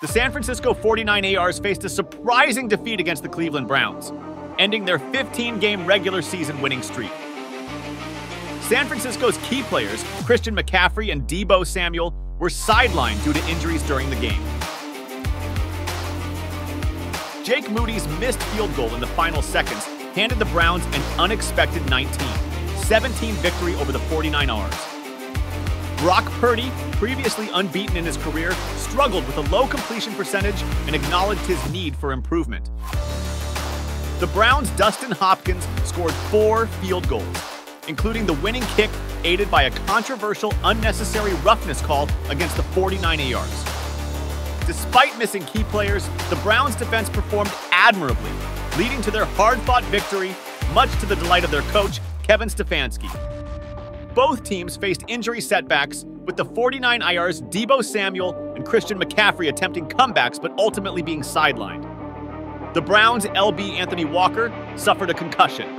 The San Francisco 49ers faced a surprising defeat against the Cleveland Browns, ending their 15 game regular season winning streak. San Francisco's key players, Christian McCaffrey and Deebo Samuel, were sidelined due to injuries during the game. Jake Moody's missed field goal in the final seconds handed the Browns an unexpected 19 17 victory over the 49ers. Brock Purdy, previously unbeaten in his career, struggled with a low completion percentage and acknowledged his need for improvement. The Browns' Dustin Hopkins scored four field goals, including the winning kick aided by a controversial unnecessary roughness call against the 49ers. Despite missing key players, the Browns' defense performed admirably, leading to their hard-fought victory, much to the delight of their coach, Kevin Stefanski. Both teams faced injury setbacks, with the 49ers' Deebo Samuel and Christian McCaffrey attempting comebacks but ultimately being sidelined. The Browns' LB Anthony Walker suffered a concussion,